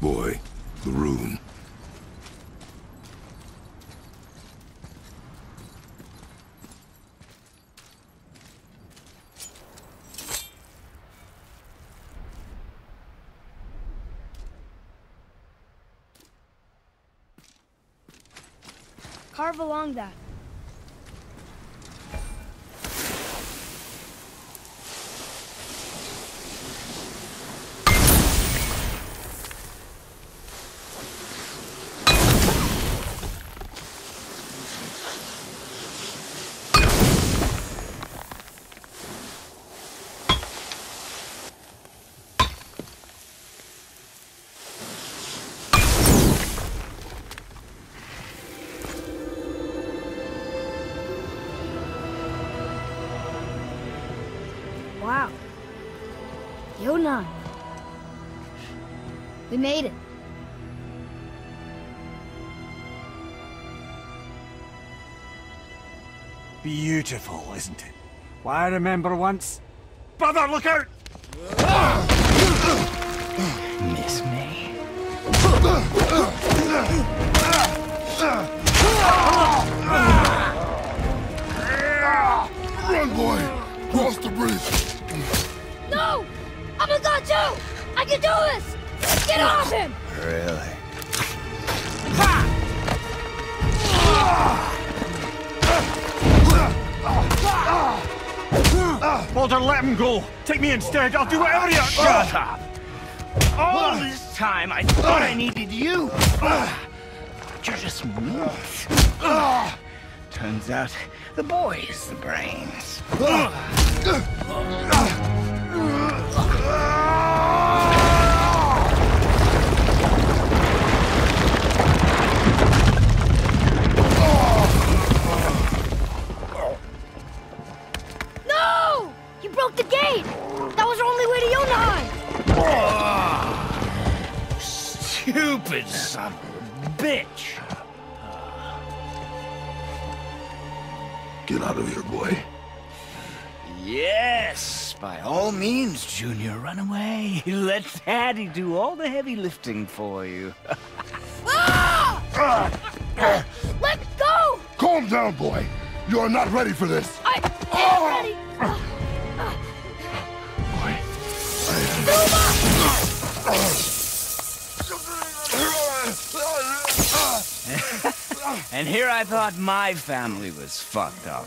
Boy, the room. Carve along that. We made it. Beautiful, isn't it? Why, I remember once... Brother, look out! Miss me? Run, boy! Cross the bridge! No! I'm a god too! I can do this! Get off him! Really? Baldur, let him go! Take me instead, I'll do whatever you... Shut up! All this time I thought I needed you! But you're just meat. Turns out the boy's the brains. Daddy do all the heavy lifting for you. Ah! Let go! Calm down, boy. You are not ready for this. I am ready! And here I thought my family was fucked up.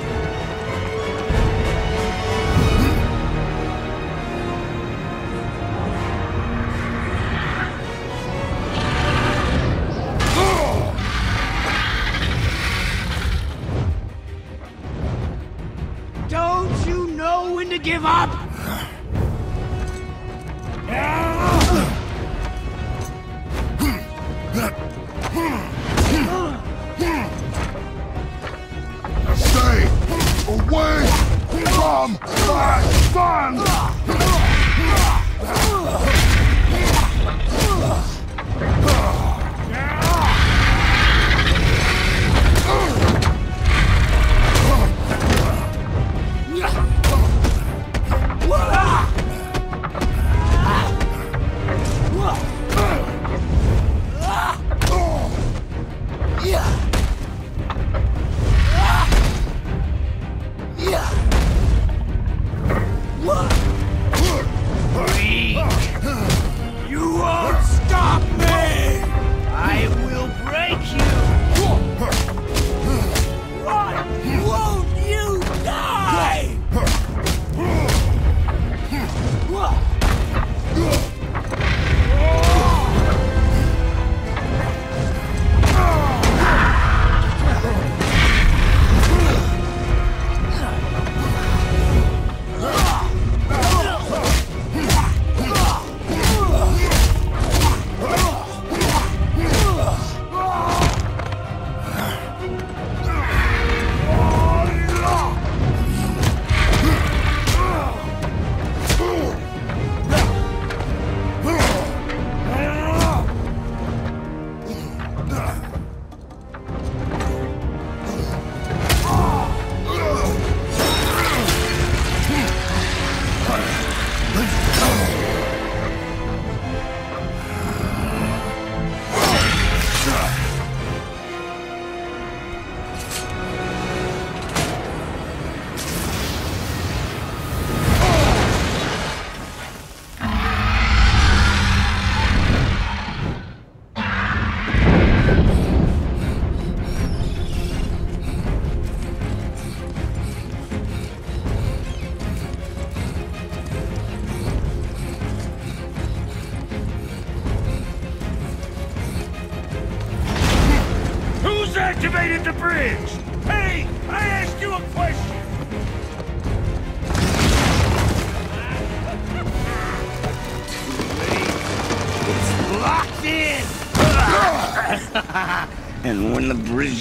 When to give up? Stay away from my son!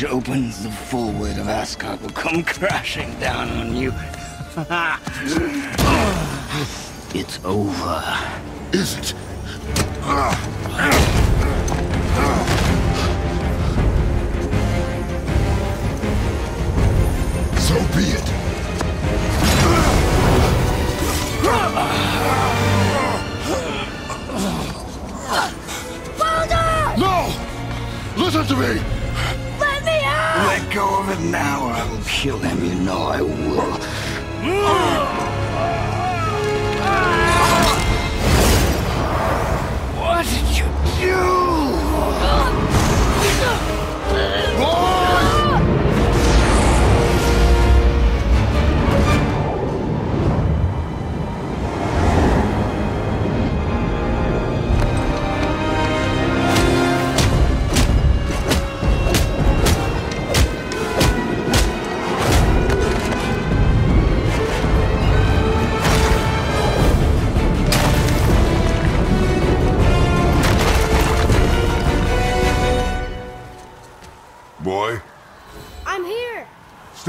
When opens, the full weight of Asgard will come crashing down on you. it's over. Is it? So be it. Baldur! No! Listen to me! Go of it now, or I will kill him. You know I will. What did you do?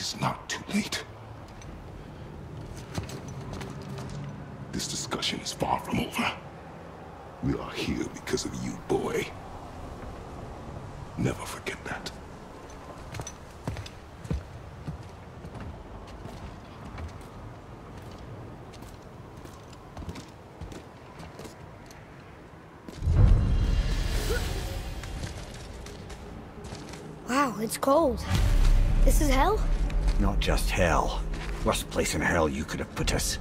It is not too late. This discussion is far from over. We are here because of you, boy. Never forget that. Wow, it's cold. This is hell? Not just hell. Worst place in hell you could have put us.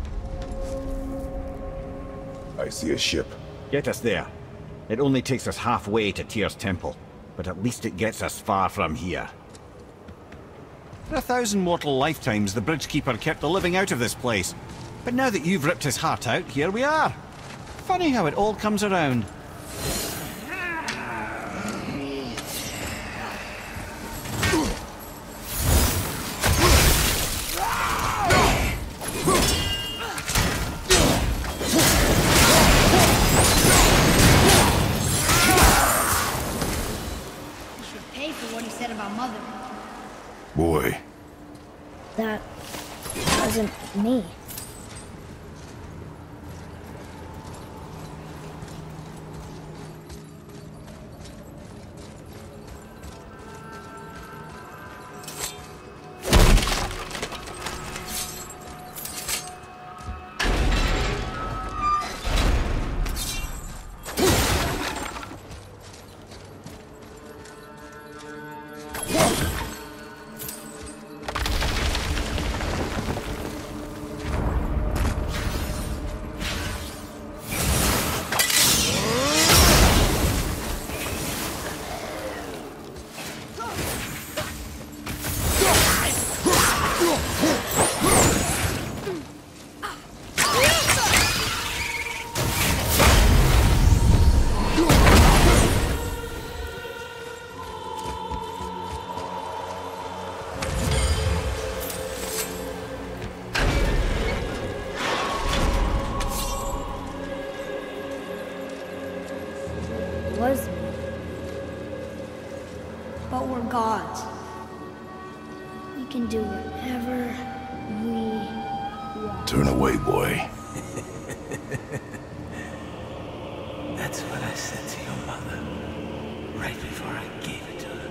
I see a ship. Get us there. It only takes us halfway to Tyr's temple, but at least it gets us far from here. For a thousand mortal lifetimes, the Bridgekeeper kept the living out of this place. But now that you've ripped his heart out, here we are. Funny how it all comes around. Do whatever we want. turn away, boy. That's what I said to your mother. Right before I gave it to her.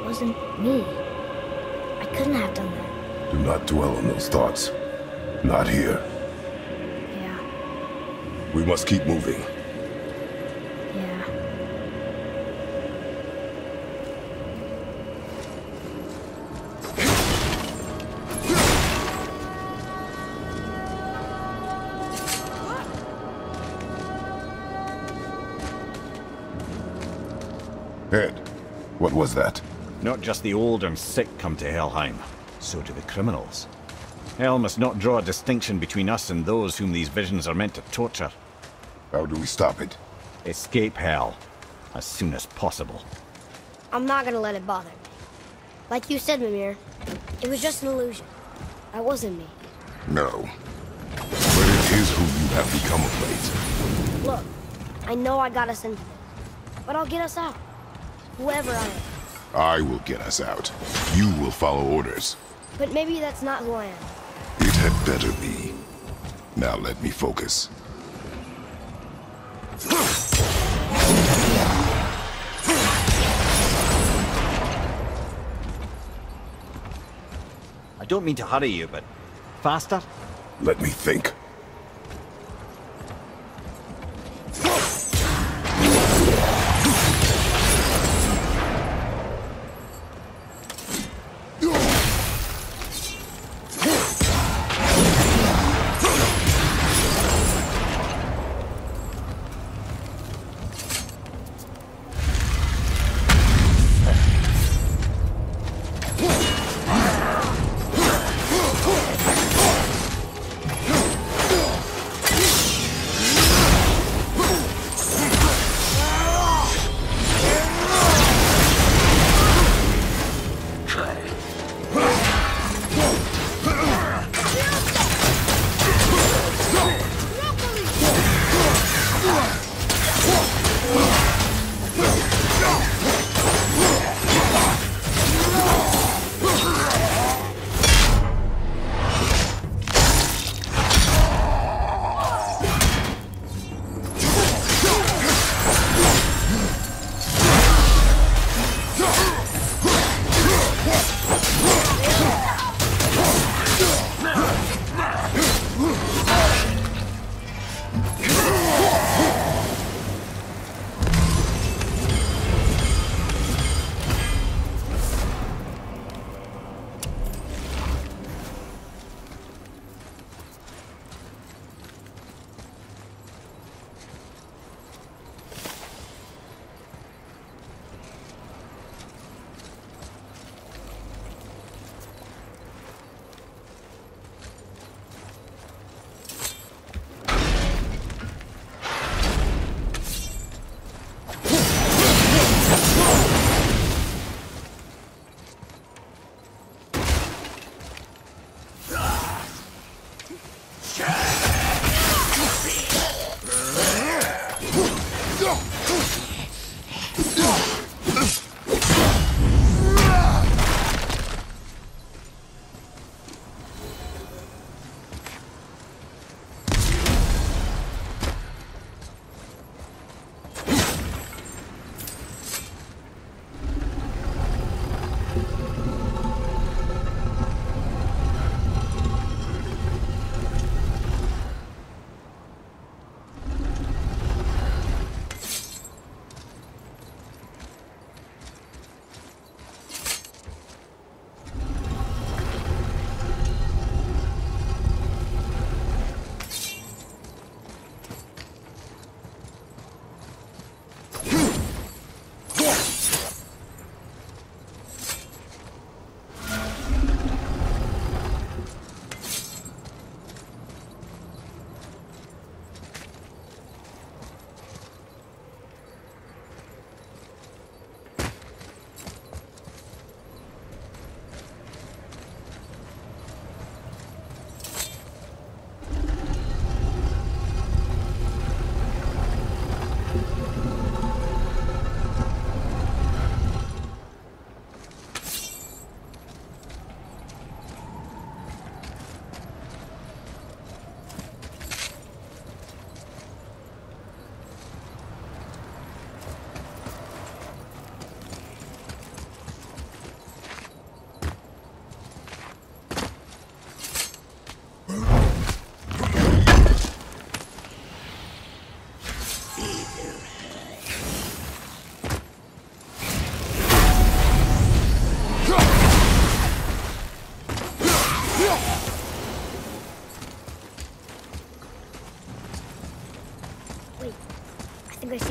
It wasn't me. I couldn't have done that. Do not dwell on those thoughts. Not here. Yeah, We must keep moving. Was that? Not just the old and sick come to Helheim, so do the criminals. Hell must not draw a distinction between us and those whom these visions are meant to torture. How do we stop it? Escape Hell, as soon as possible. I'm not gonna let it bother me. Like you said, Mimir, it was just an illusion. That wasn't me. No. But it is who you have become of late. Look, I know I got us into this, but I'll get us out. Whoever I am. I will get us out. You will follow orders. But maybe that's not who I am. It had better be. Now let me focus. I don't mean to hurry you, but faster? Let me think.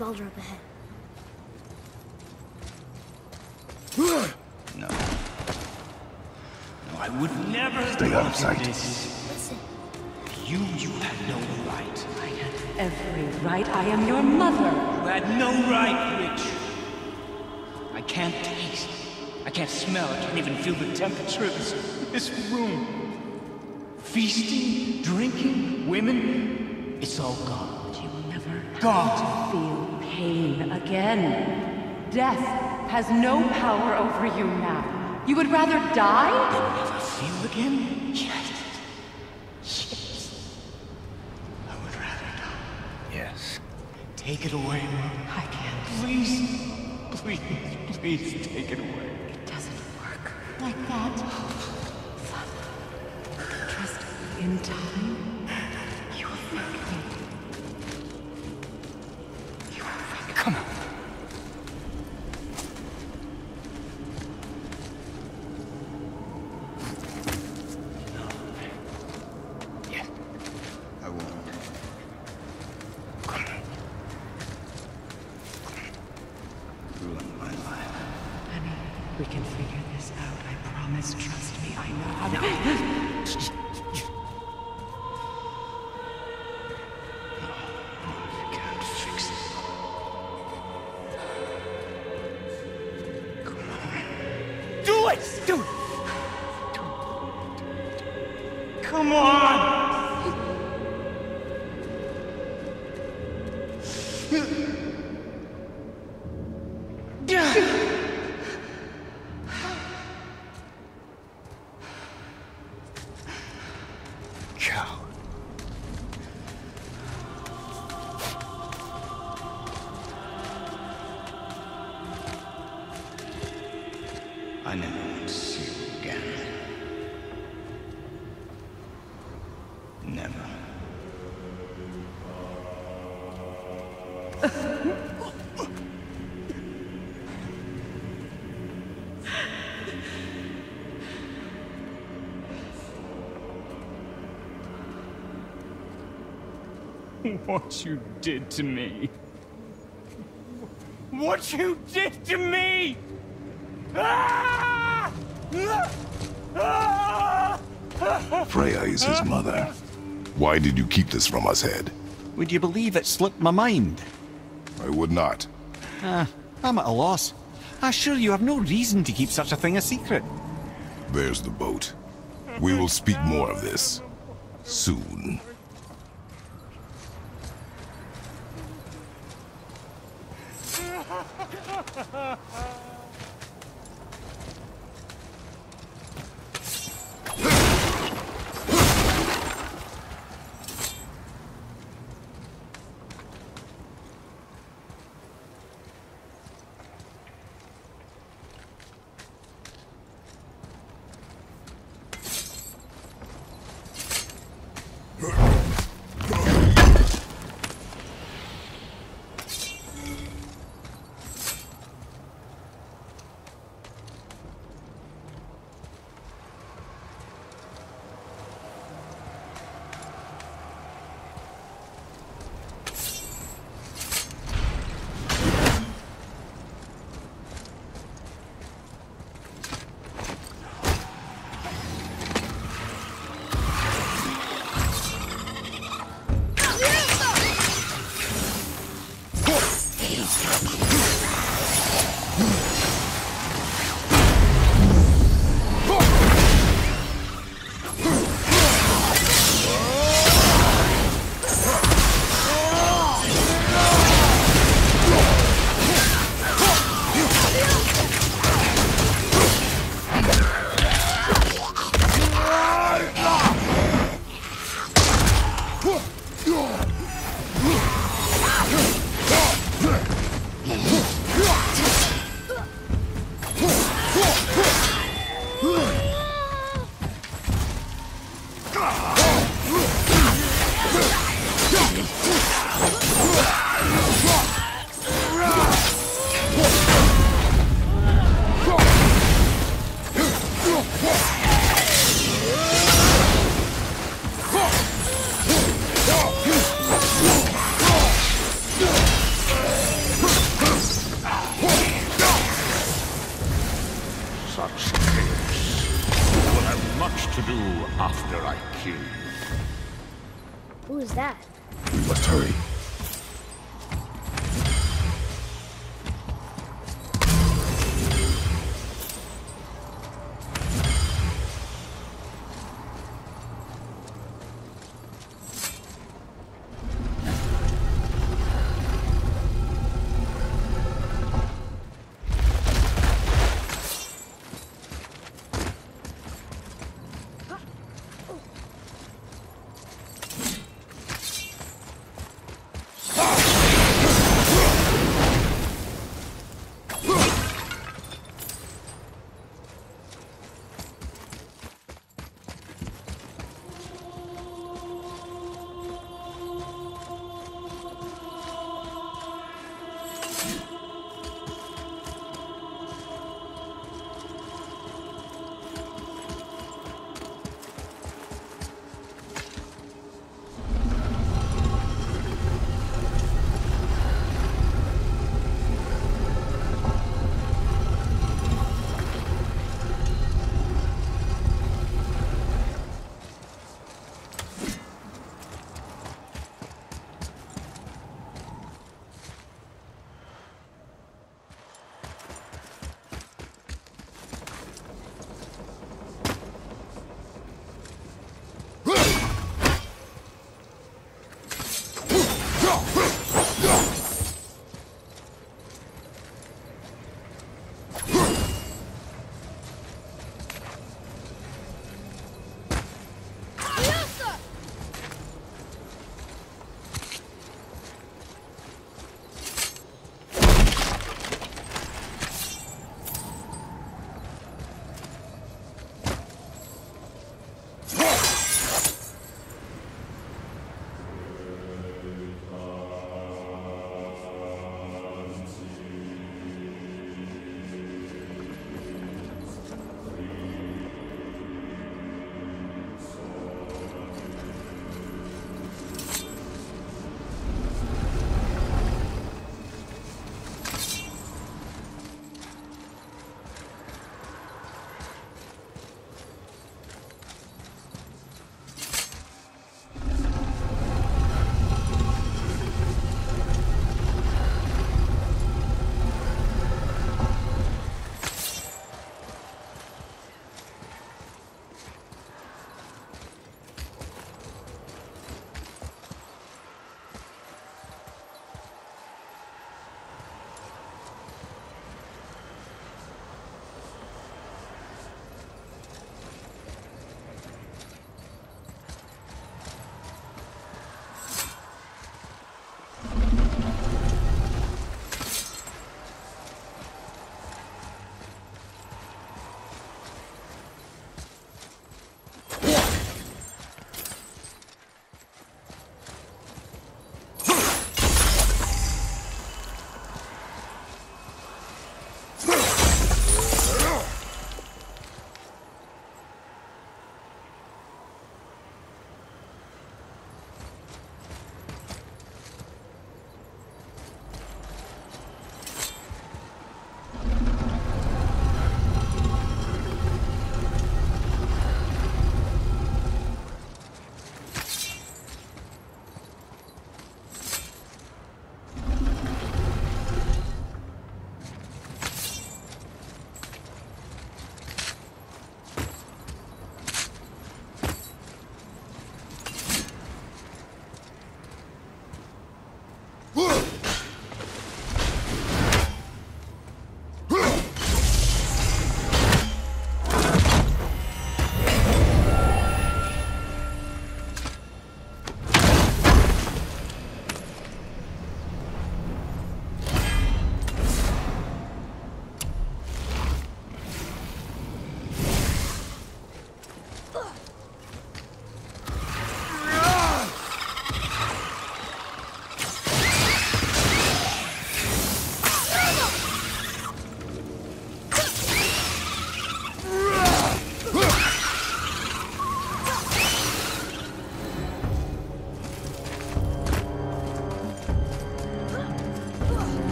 Wait, I think I see Baldur up ahead. No. No, I would never Stay out of sight. Listen. You, you had no right. I had every right. I am your mother. You had no right, Rich. I can't taste. I can't smell. I can't even feel the temperature of this, this room. Feasting, drinking, women. It's all gone. You will never Gone. Feel pain again. Death has no power over you now. You would rather die? Never feel again? Yes. Yes. I would rather die. Yes. Take it away, Mom. I can't. Please. Please, please take it away. It doesn't work like that. Son, trust me. In time, What you did to me. What you did to me! Freya is his mother. Why did you keep this from us, Head? Would you believe it slipped my mind? I would not. Ah, I'm at a loss. I assure you have no reason to keep such a thing a secret. There's the boat. We will speak more of this. Soon.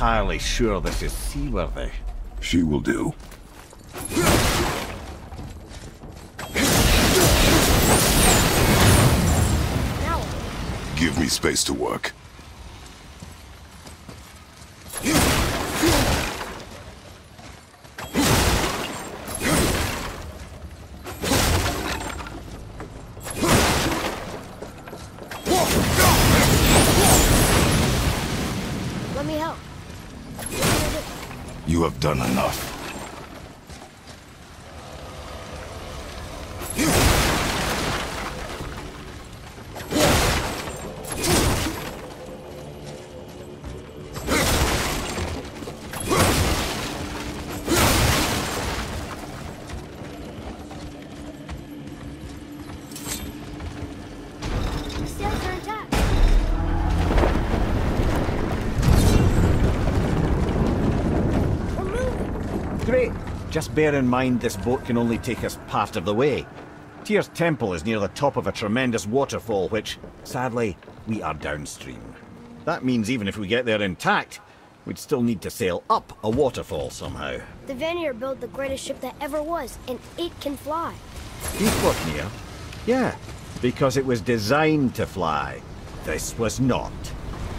Entirely sure this is seaworthy. She will do. Give me space to work. You have done enough. Just bear in mind this boat can only take us part of the way. Tyr's Temple is near the top of a tremendous waterfall, which, sadly, we are downstream. That means even if we get there intact, we'd still need to sail up a waterfall somehow. The Vanir built the greatest ship that ever was, and it can fly. Deepwater? Yeah, because it was designed to fly. This was not.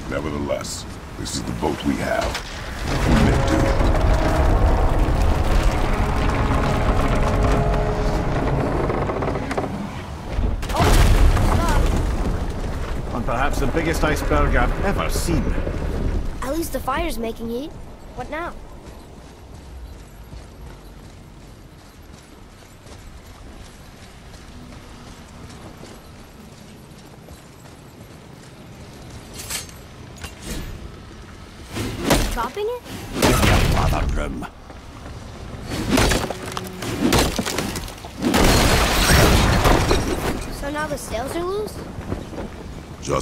Nevertheless, this is the boat we have. The biggest iceberg I've ever seen. At least the fire's making heat. What now?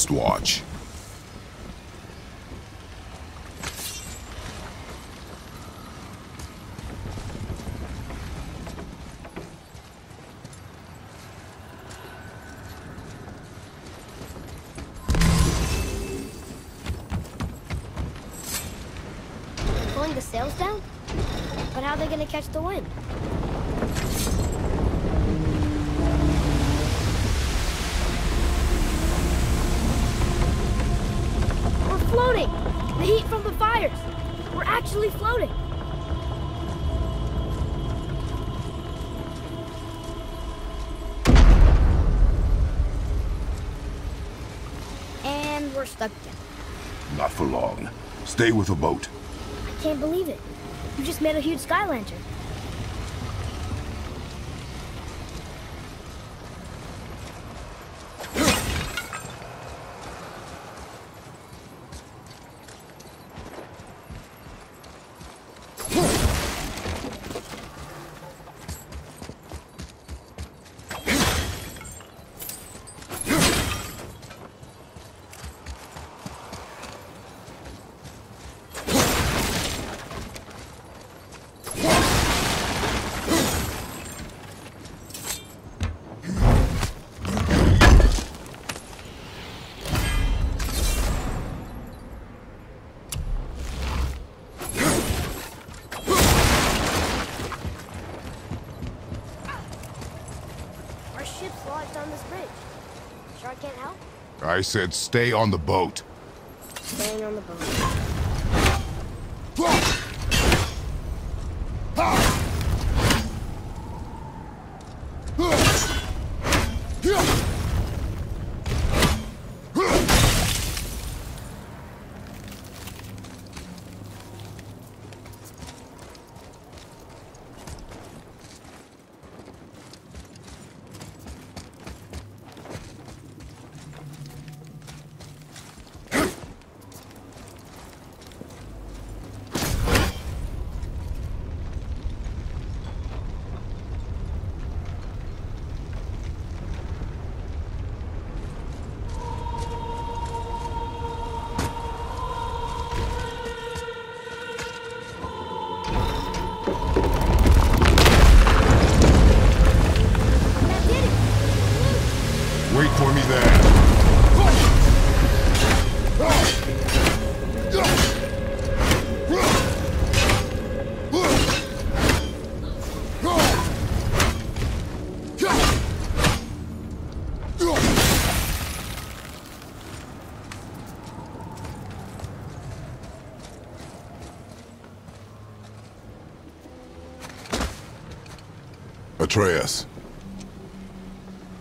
Just watch. Pulling the sails down? But how are they gonna catch the wind? For long. Stay with the boat. I can't believe it. You just made a huge sky lantern. Our ship's lodged on this bridge. Sure I can't help? I said stay on the boat. Staying on the boat.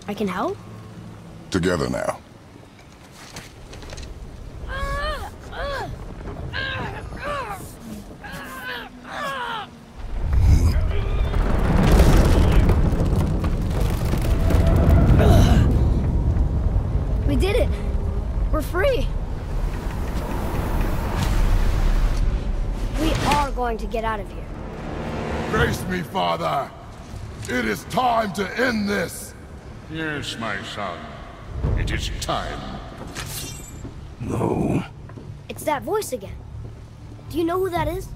I can help? Together now. We did it! We're free! We are going to get out of here. Grace me, Father! It is time to end this! Yes, my son. It is time. No, It's that voice again. Do you know who that is?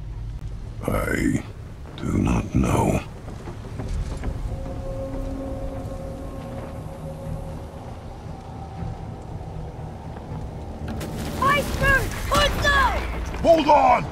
I do not know. Iceberg! Let's go! Hold on!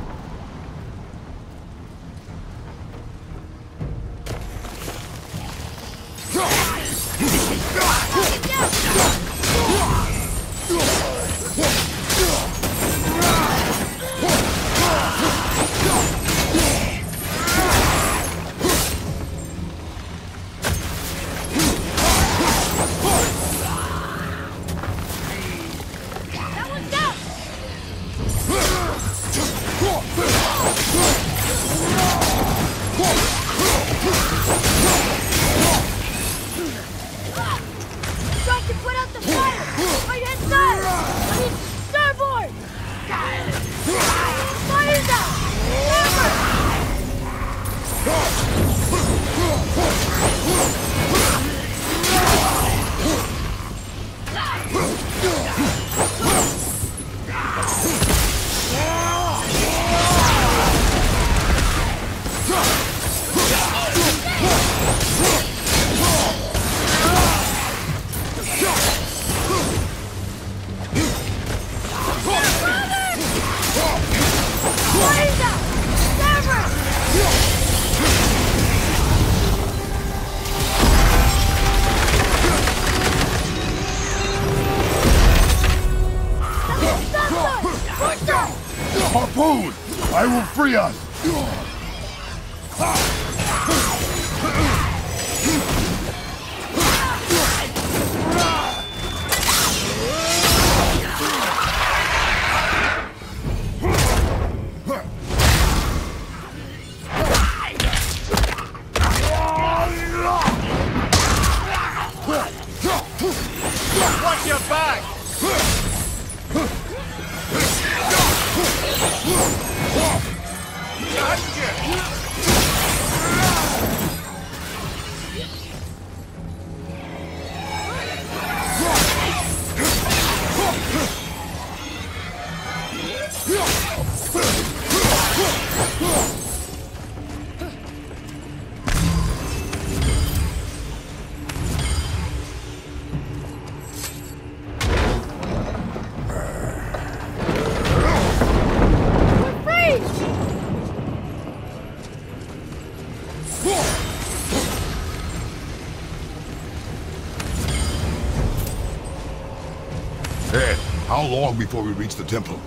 Long before we reach the temple?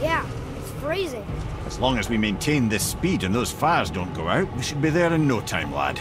Yeah, it's freezing. As long as we maintain this speed and those fires don't go out, we should be there in no time, lad.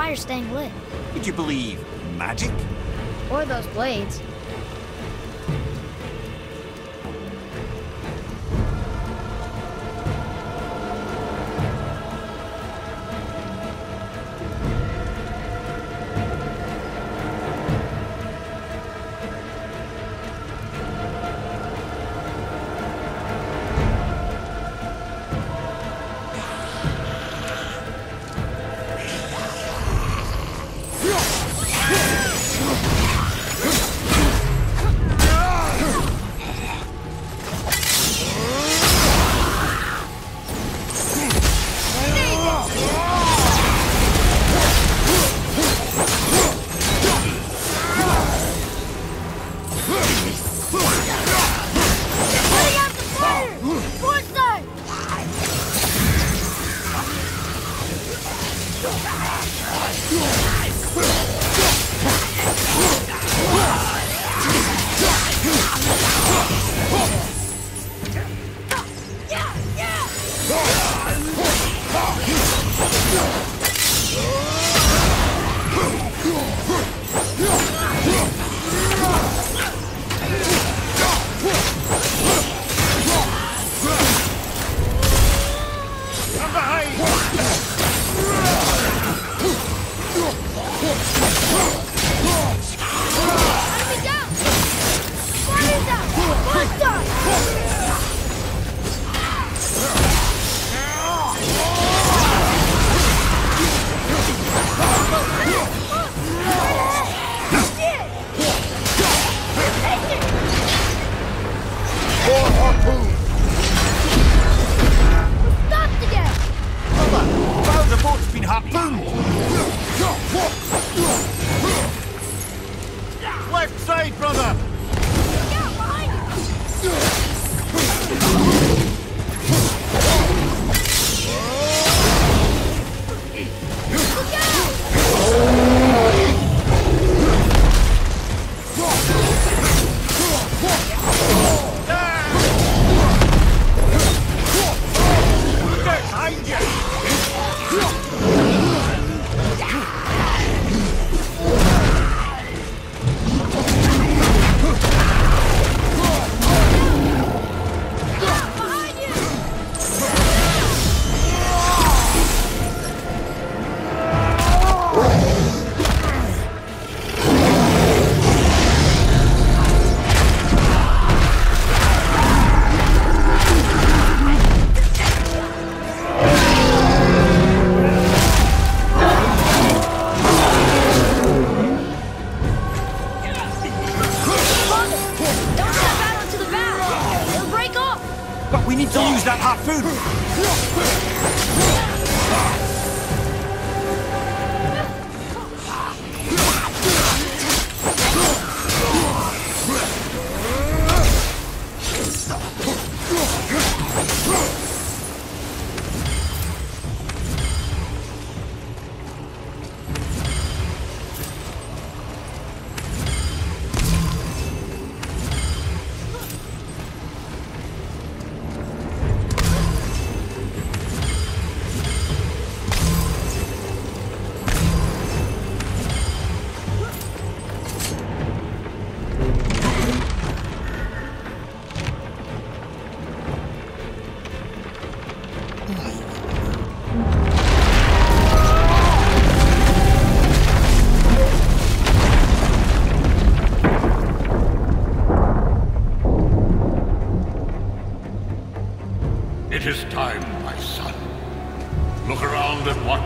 fire staying lit. Did you believe magic? Or those blades.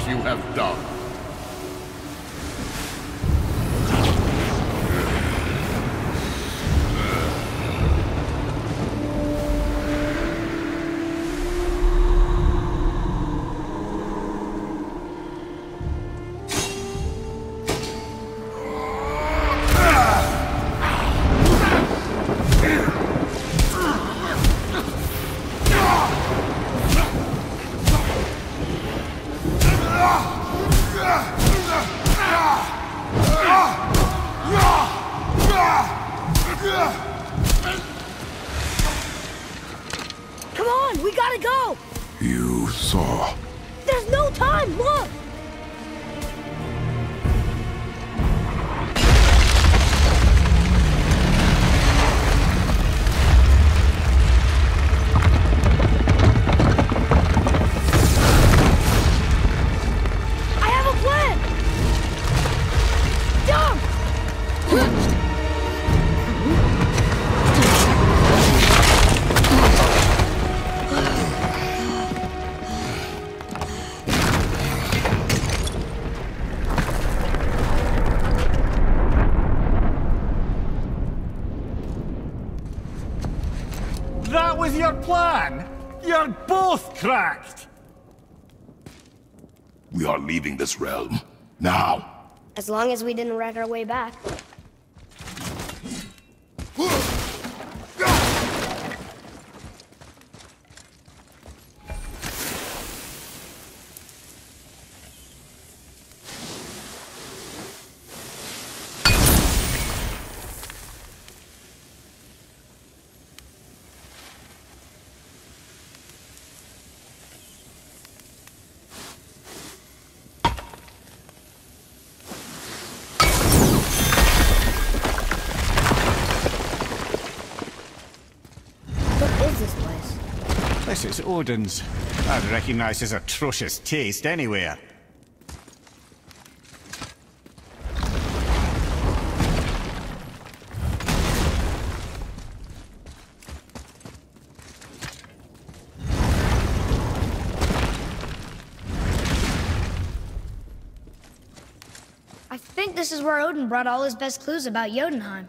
you have done. Both cracked! We are leaving this realm. Now. As long as we didn't wreck our way back. What is this This Odin's. I'd recognize his atrocious taste anywhere. I think this is where Odin brought all his best clues about Jotunheim.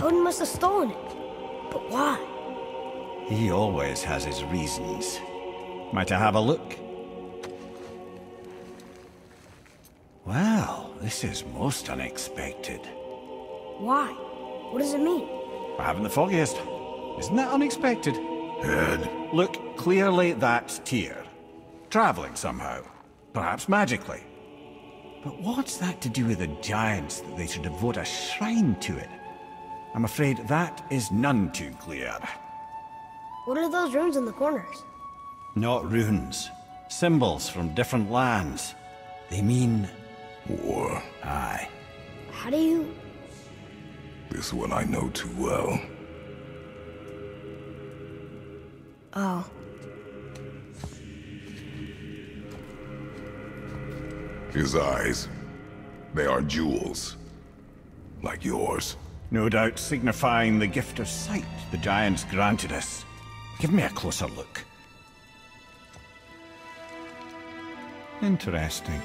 Odin must have stolen it. But why? He always has his reasons. Might I have a look? Well, this is most unexpected. Why? What does it mean? I haven't the foggiest. Isn't that unexpected? Head. Look, clearly that's Tyr. Traveling somehow. Perhaps magically. But what's that to do with the giants that they should devote a shrine to it? I'm afraid that is none too clear. What are those runes in the corners? Not runes. Symbols from different lands. They mean... War. Aye. How do you... This one I know too well. Oh. His eyes. They are jewels. Like yours. No doubt signifying the gift of sight the giants granted us. Give me a closer look. Interesting.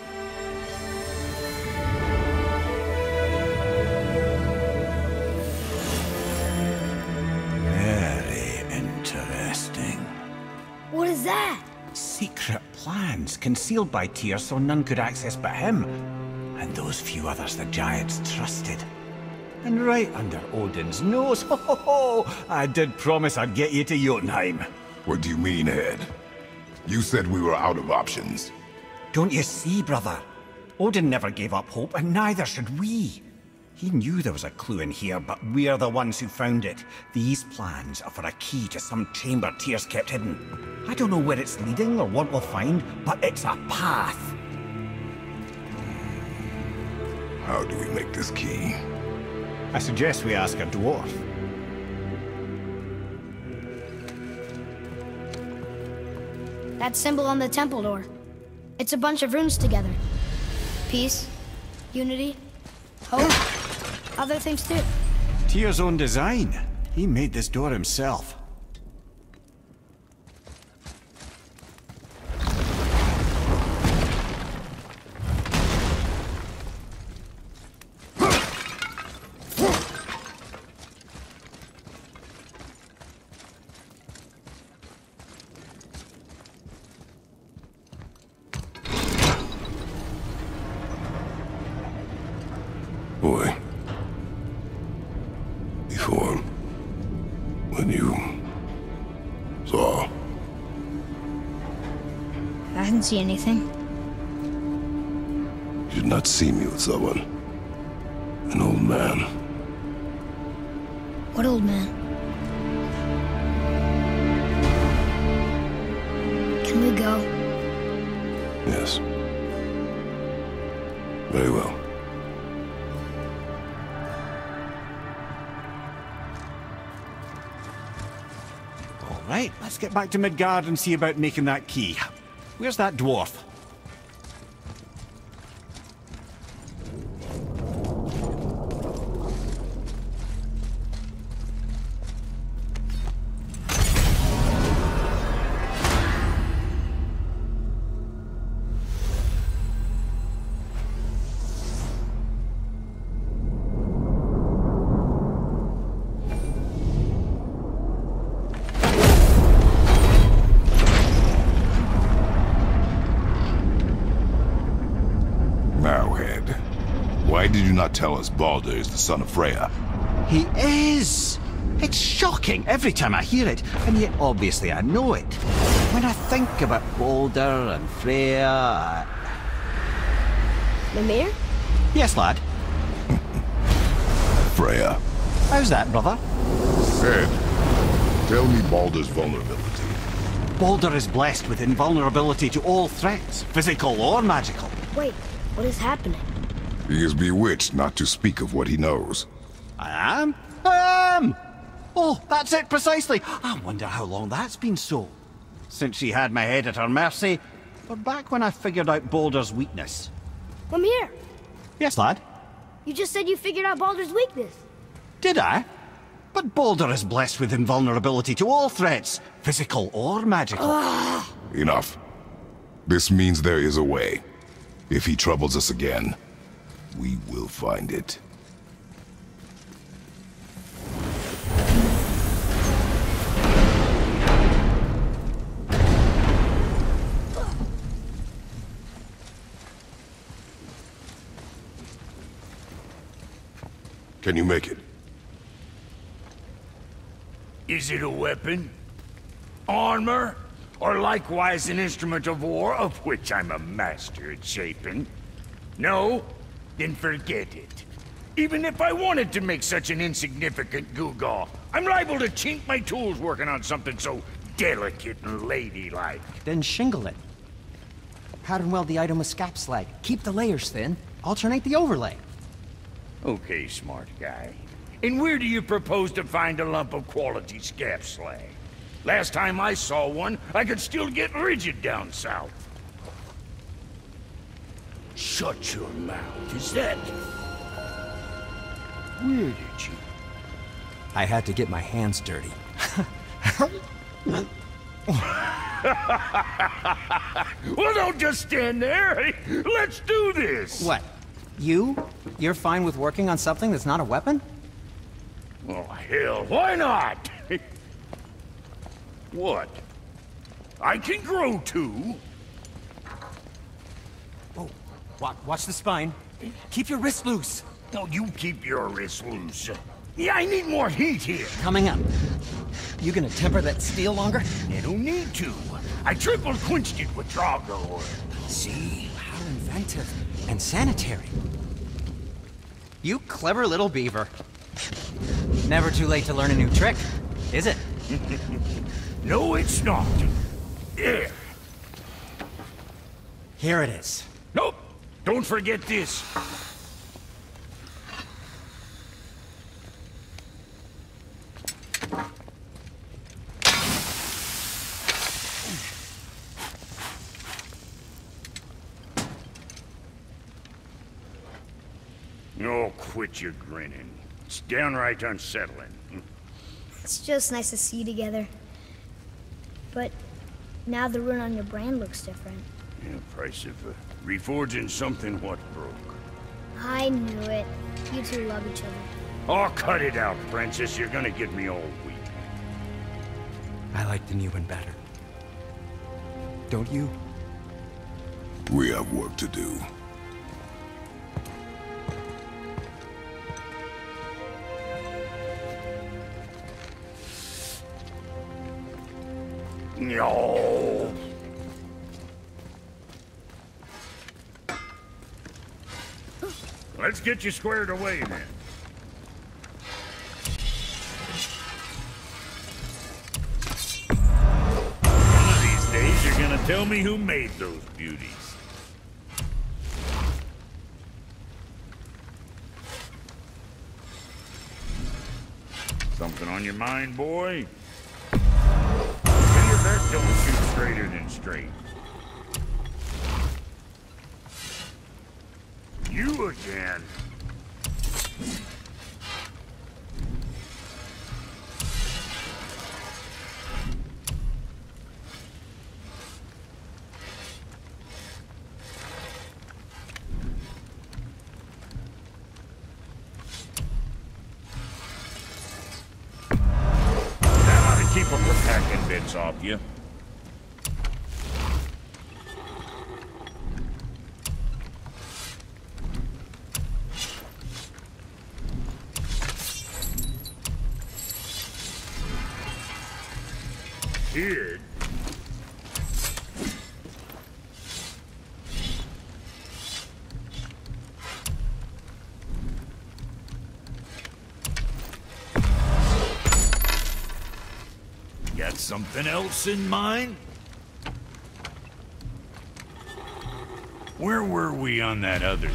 Very interesting. What is that? Secret plans concealed by Tyr so none could access but him. And those few others the giants trusted. And right under Odin's nose, ho ho ho! I did promise I'd get you to Jotunheim. What do you mean, Head? You said we were out of options. Don't you see, brother? Odin never gave up hope, and neither should we. He knew there was a clue in here, but we're the ones who found it. These plans are for a key to some chamber Tyr kept hidden. I don't know where it's leading or what we'll find, but it's a path. How do we make this key? I suggest we ask a dwarf. That symbol on the temple door. It's a bunch of runes together. Peace, unity, hope, other things too. Tyr's own design. He made this door himself. See anything. You did not see me with someone. An old man. What old man? Can we go? Yes. Very well. All right, let's get back to Midgard and see about making that key. Where's that dwarf? Not tell us Baldur is the son of Freya? He is! It's shocking every time I hear it, and yet obviously I know it. When I think about Baldur and Freya. I... Mimir? Yes, lad. Freya. How's that, brother? Ed, tell me Baldur's vulnerability. Baldur is blessed with invulnerability to all threats, physical or magical. Wait, what is happening? He is bewitched not to speak of what he knows. I am? I am! Oh, that's it precisely. I wonder how long that's been so. Since she had my head at her mercy, or back when I figured out Baldur's weakness. Mimir, Yes, lad? you just said you figured out Baldur's weakness. Did I? But Baldur is blessed with invulnerability to all threats, physical or magical. Enough. This means there is a way. If he troubles us again, we will find it. Can you make it? Is it a weapon? Armor? Or likewise an instrument of war, of which I'm a master at shaping? No? Then forget it. Even if I wanted to make such an insignificant gewgaw, I'm liable to chink my tools working on something so delicate and ladylike. Then shingle it. Pattern weld the item with scap slag. Keep the layers thin. Alternate the overlay. Okay, smart guy. And where do you propose to find a lump of quality scap slag? Last time I saw one, I could still get rigid down south. Shut your mouth. Is that... Where did you... I had to get my hands dirty. Well, don't just stand there. Let's do this. What? You? You're fine with working on something that's not a weapon? Oh, hell, why not? what? I can grow too. Watch, watch the spine. Keep your wrist loose. No, you keep your wrist loose. Yeah, I need more heat here. Coming up. You gonna temper that steel longer? You don't need to. I triple quenched it with Drago oil. See? How inventive. And sanitary. You clever little beaver. Never too late to learn a new trick, is it? No, it's not. There. Here it is. Nope. Don't forget this. No, quit your grinning. It's downright unsettling. It's just nice to see you together. But now the rune on your brand looks different. Yeah, price of uh, reforging something what broke. I knew it. You two love each other. Oh, cut it out, Princess. You're gonna get me all weak. I like the new one better. Don't you? We have work to do. No. Get you squared away then. One of these days, you're gonna tell me who made those beauties. Something on your mind, boy? Do your best don't shoot straighter than straight. Again. Something else in mind? Where were we on that other?